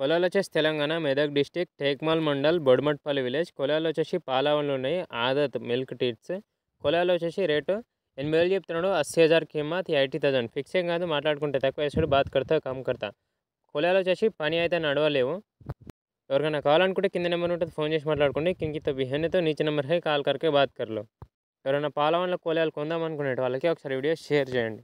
కొలాలు వచ్చేసి Telangana Medak district Tekmal mandal బొడమట్పల్లి village. కొలాలు వచ్చేసి పాలవన్లు ఉన్నాయి. ఆదత్ మిల్క్ టీట్స్. కొలాలు వచ్చేసి రేటు ఎనభై వేలు చెప్తున్నాడు. అస్సీ హజార్ కిమ్మత్ ఎయిటీ థౌసండ్ ఫిక్స్ ఏం కాదు మాట్లాడుకుంటే తక్కువ వేసాడు బాత్ కడతా కమ్ కడతా. కొలాలు వచ్చేసి పని అయితే నడవలేవు. ఎవరికైనా కావాలనుకుంటే కింద నెంబర్ ఉంటుంది ఫోన్ చేసి మాట్లాడుకోండి. కింకితో తో నీచి నెంబర్కి నెంబర్ హై కాల్ కరికే బాత్ కర్లో ఎవరైనా పాలవన్ల కోలాలు కొందాం అనుకునే వాళ్ళకి ఒకసారి వీడియో షేర్ చేయండి.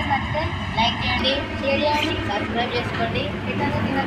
వీడియోస్ నచ్చితే లైక్ చేయండి షేర్ చేయండి సబ్స్క్రైబ్ చేసుకోండి. ఇట్లా కింద